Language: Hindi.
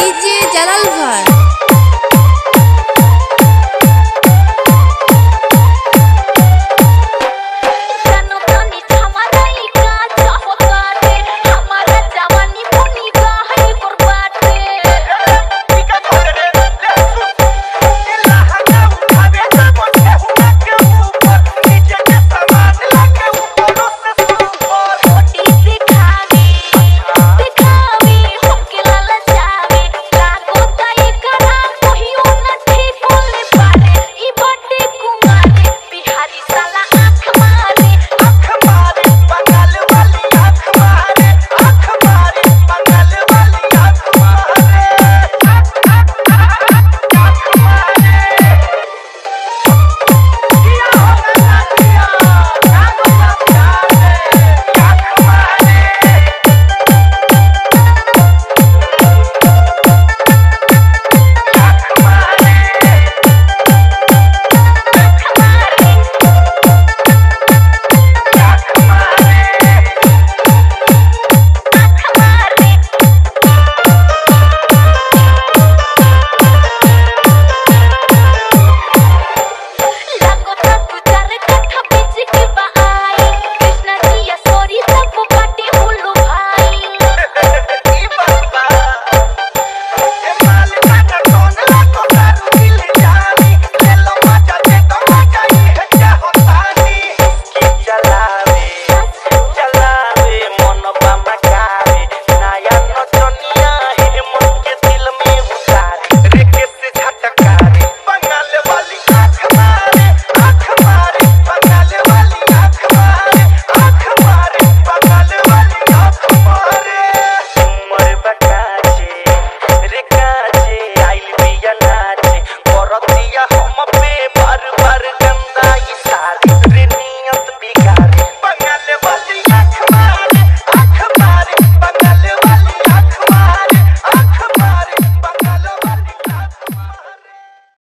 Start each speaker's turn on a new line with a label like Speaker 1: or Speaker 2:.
Speaker 1: लीजिए जलाल भर